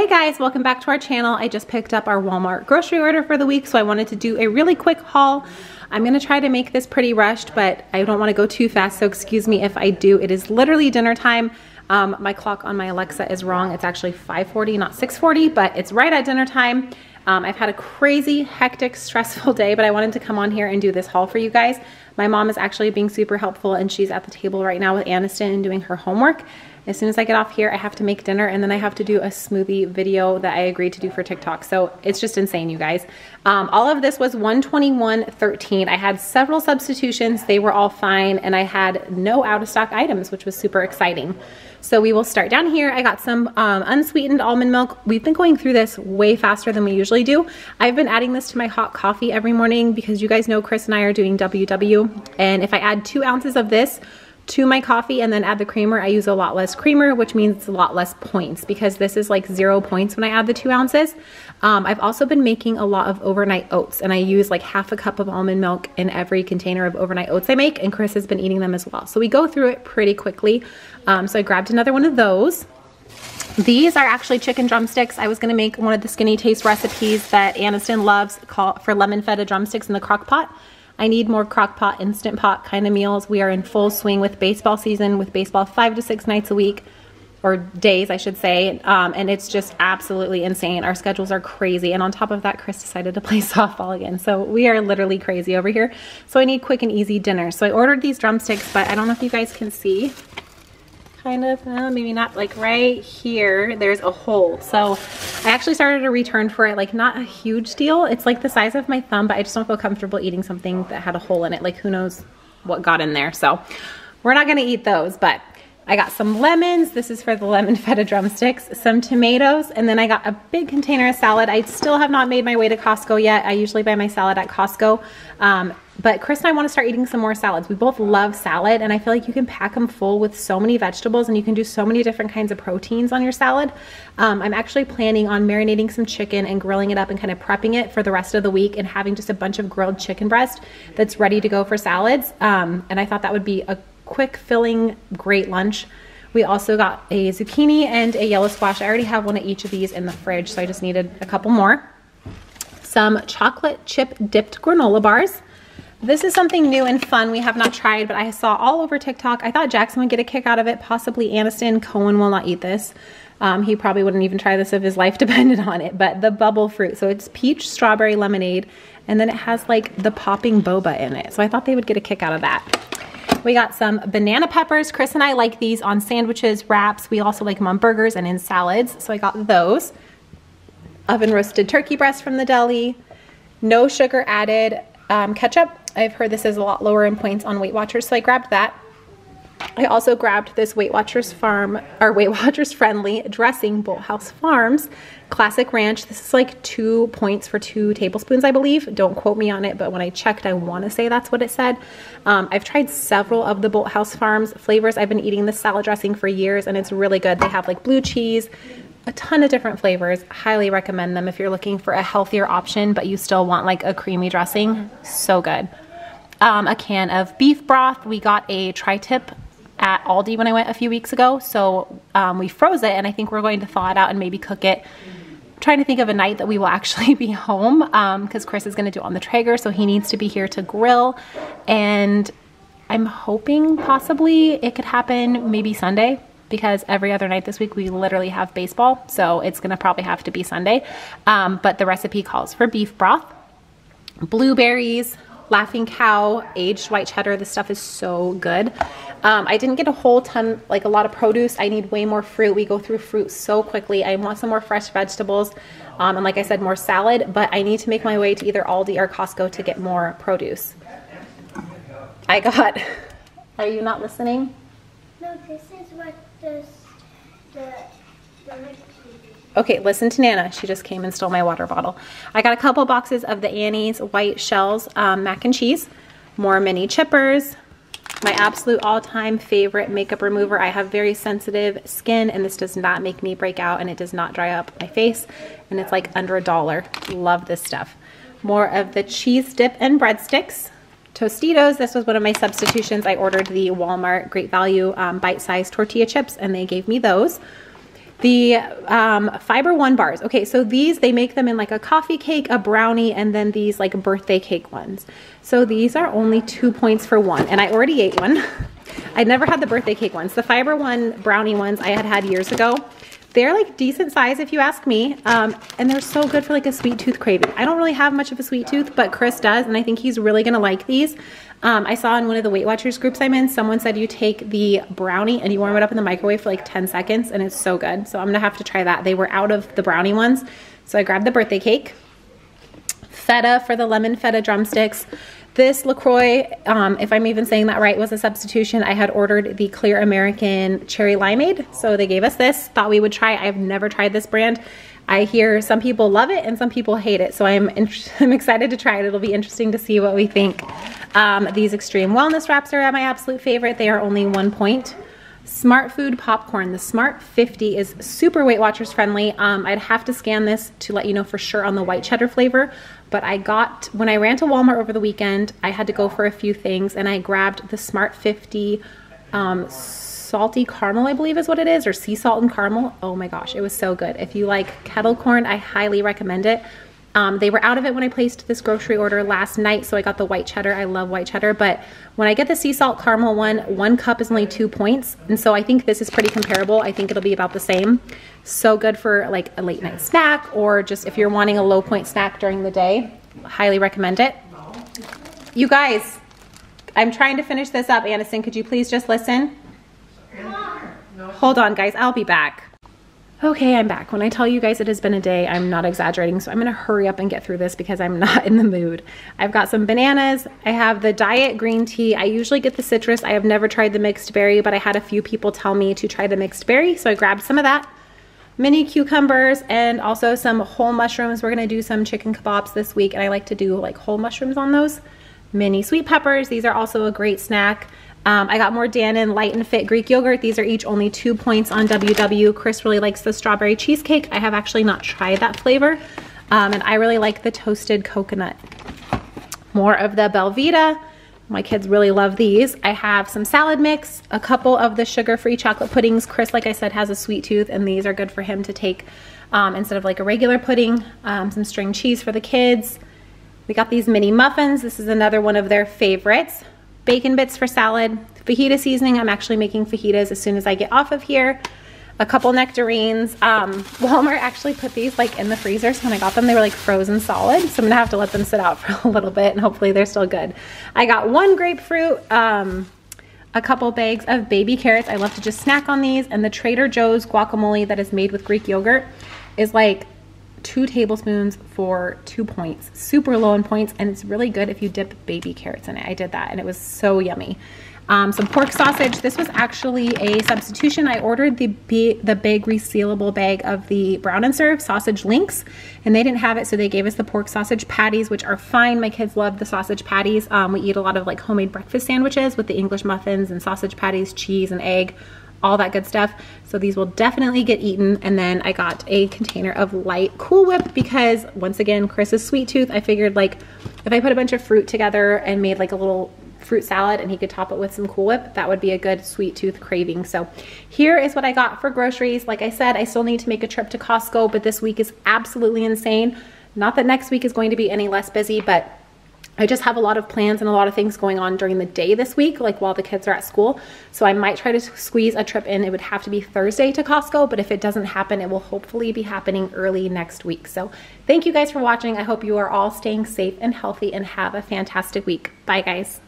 Hey guys, welcome back to our channel. I just picked up our Walmart grocery order for the week, so I wanted to do a really quick haul. I'm gonna try to make this pretty rushed, but I don't wanna go too fast, so excuse me if I do. It is literally dinner time. Um, my clock on my Alexa is wrong. It's actually 5.40, not 6.40, but it's right at dinner time. Um, I've had a crazy, hectic, stressful day, but I wanted to come on here and do this haul for you guys. My mom is actually being super helpful and she's at the table right now with Aniston and doing her homework. As soon as I get off here, I have to make dinner and then I have to do a smoothie video that I agreed to do for TikTok. So it's just insane, you guys. Um, all of this was 121.13. I had several substitutions. They were all fine and I had no out of stock items, which was super exciting. So we will start down here. I got some um, unsweetened almond milk. We've been going through this way faster than we usually do. I've been adding this to my hot coffee every morning because you guys know Chris and I are doing WW. And if I add two ounces of this, to my coffee and then add the creamer, I use a lot less creamer, which means it's a lot less points because this is like zero points when I add the two ounces. Um, I've also been making a lot of overnight oats and I use like half a cup of almond milk in every container of overnight oats I make and Chris has been eating them as well. So we go through it pretty quickly. Um, so I grabbed another one of those. These are actually chicken drumsticks. I was gonna make one of the Skinnytaste recipes that Aniston loves for lemon feta drumsticks in the crock pot. I need more crock pot, instant pot kind of meals. We are in full swing with baseball season, with baseball five to six nights a week, or days, I should say. Um, and it's just absolutely insane. Our schedules are crazy. And on top of that, Chris decided to play softball again. So we are literally crazy over here. So I need quick and easy dinner. So I ordered these drumsticks, but I don't know if you guys can see kind of, maybe not like right here, there's a hole. So I actually started a return for it, like not a huge deal. It's like the size of my thumb, but I just don't feel comfortable eating something that had a hole in it. Like who knows what got in there. So we're not gonna eat those, but I got some lemons. This is for the lemon feta drumsticks, some tomatoes, and then I got a big container of salad. I still have not made my way to Costco yet. I usually buy my salad at Costco. Um, but Chris and I want to start eating some more salads. We both love salad, and I feel like you can pack them full with so many vegetables, and you can do so many different kinds of proteins on your salad. Um, I'm actually planning on marinating some chicken and grilling it up and kind of prepping it for the rest of the week and having just a bunch of grilled chicken breast that's ready to go for salads. Um, and I thought that would be a quick filling, great lunch. We also got a zucchini and a yellow squash. I already have one of each of these in the fridge, so I just needed a couple more. Some chocolate chip dipped granola bars. This is something new and fun we have not tried, but I saw all over TikTok. I thought Jackson would get a kick out of it, possibly Aniston. Cohen will not eat this. Um, he probably wouldn't even try this if his life depended on it, but the bubble fruit. So it's peach strawberry lemonade, and then it has like the popping boba in it. So I thought they would get a kick out of that. We got some banana peppers. Chris and I like these on sandwiches, wraps. We also like them on burgers and in salads. So I got those. Oven roasted turkey breast from the deli. No sugar added um, ketchup. I've heard this is a lot lower in points on Weight Watchers, so I grabbed that. I also grabbed this Weight Watchers Farm, or Weight Watchers Friendly dressing, Bolthouse Farms Classic Ranch. This is like two points for two tablespoons, I believe. Don't quote me on it, but when I checked, I want to say that's what it said. Um, I've tried several of the Bolthouse Farms flavors. I've been eating this salad dressing for years, and it's really good. They have like blue cheese, a ton of different flavors. Highly recommend them if you're looking for a healthier option, but you still want like a creamy dressing. So good. Um, a can of beef broth. We got a tri-tip at Aldi when I went a few weeks ago. So um, we froze it and I think we're going to thaw it out and maybe cook it. I'm trying to think of a night that we will actually be home because um, Chris is going to do it on the Traeger. So he needs to be here to grill. And I'm hoping possibly it could happen maybe Sunday because every other night this week we literally have baseball. So it's going to probably have to be Sunday. Um, but the recipe calls for beef broth, blueberries, Laughing Cow, aged white cheddar. This stuff is so good. Um, I didn't get a whole ton, like a lot of produce. I need way more fruit. We go through fruit so quickly. I want some more fresh vegetables. Um, and like I said, more salad, but I need to make my way to either Aldi or Costco to get more produce. I got, are you not listening? No, this is what this, the, the Okay, listen to Nana. She just came and stole my water bottle. I got a couple boxes of the Annie's white shells um, mac and cheese, more mini chippers, my absolute all-time favorite makeup remover. I have very sensitive skin and this does not make me break out and it does not dry up my face. And it's like under a dollar. Love this stuff. More of the cheese dip and breadsticks. Tostitos, this was one of my substitutions. I ordered the Walmart Great Value um, bite-sized tortilla chips and they gave me those. The um, Fiber One bars. Okay, so these, they make them in like a coffee cake, a brownie, and then these like birthday cake ones. So these are only two points for one, and I already ate one. I'd never had the birthday cake ones. The Fiber One brownie ones I had had years ago. They're like decent size if you ask me, um, and they're so good for like a sweet tooth craving. I don't really have much of a sweet tooth, but Chris does, and I think he's really gonna like these. Um, I saw in one of the Weight Watchers groups I'm in, someone said you take the brownie and you warm it up in the microwave for like 10 seconds and it's so good. So I'm gonna have to try that. They were out of the brownie ones. So I grabbed the birthday cake. Feta for the lemon feta drumsticks. This LaCroix, um, if I'm even saying that right, was a substitution. I had ordered the Clear American Cherry Limeade. So they gave us this, thought we would try. I've never tried this brand. I hear some people love it and some people hate it. So I'm, I'm excited to try it. It'll be interesting to see what we think. Um, these extreme wellness wraps are my absolute favorite. They are only one point. Smart Food Popcorn. The Smart 50 is super Weight Watchers friendly. Um, I'd have to scan this to let you know for sure on the white cheddar flavor, but I got, when I ran to Walmart over the weekend, I had to go for a few things and I grabbed the Smart 50 um, salty caramel, I believe is what it is, or sea salt and caramel. Oh my gosh, it was so good. If you like kettle corn, I highly recommend it. Um, they were out of it when I placed this grocery order last night, so I got the white cheddar. I love white cheddar, but when I get the sea salt caramel one, one cup is only two points, and so I think this is pretty comparable. I think it'll be about the same. So good for like a late night snack, or just if you're wanting a low point snack during the day, highly recommend it. You guys, I'm trying to finish this up. Aniston, could you please just listen? Hold on, guys. I'll be back. Okay, I'm back. When I tell you guys it has been a day, I'm not exaggerating. So I'm gonna hurry up and get through this because I'm not in the mood. I've got some bananas. I have the diet green tea. I usually get the citrus. I have never tried the mixed berry, but I had a few people tell me to try the mixed berry. So I grabbed some of that. Mini cucumbers and also some whole mushrooms. We're gonna do some chicken kebabs this week and I like to do like whole mushrooms on those. Mini sweet peppers. These are also a great snack. Um, I got more Dannon Light and Fit Greek yogurt. These are each only two points on WW. Chris really likes the strawberry cheesecake. I have actually not tried that flavor. Um, and I really like the toasted coconut. More of the Belvita. My kids really love these. I have some salad mix, a couple of the sugar-free chocolate puddings. Chris, like I said, has a sweet tooth and these are good for him to take um, instead of like a regular pudding. Um, some string cheese for the kids. We got these mini muffins. This is another one of their favorites bacon bits for salad, fajita seasoning. I'm actually making fajitas as soon as I get off of here. A couple nectarines. Um, Walmart actually put these like in the freezer. So when I got them, they were like frozen solid. So I'm gonna have to let them sit out for a little bit and hopefully they're still good. I got one grapefruit, um, a couple bags of baby carrots. I love to just snack on these. And the Trader Joe's guacamole that is made with Greek yogurt is like two tablespoons for two points. Super low in points, and it's really good if you dip baby carrots in it. I did that, and it was so yummy. Um, some pork sausage. This was actually a substitution. I ordered the the big resealable bag of the Brown and Serve sausage links, and they didn't have it, so they gave us the pork sausage patties, which are fine. My kids love the sausage patties. Um, we eat a lot of like homemade breakfast sandwiches with the English muffins and sausage patties, cheese and egg all that good stuff. So these will definitely get eaten. And then I got a container of light Cool Whip because once again, Chris is sweet tooth. I figured like if I put a bunch of fruit together and made like a little fruit salad and he could top it with some Cool Whip, that would be a good sweet tooth craving. So here is what I got for groceries. Like I said, I still need to make a trip to Costco, but this week is absolutely insane. Not that next week is going to be any less busy, but I just have a lot of plans and a lot of things going on during the day this week, like while the kids are at school. So I might try to squeeze a trip in. It would have to be Thursday to Costco, but if it doesn't happen, it will hopefully be happening early next week. So thank you guys for watching. I hope you are all staying safe and healthy and have a fantastic week. Bye guys.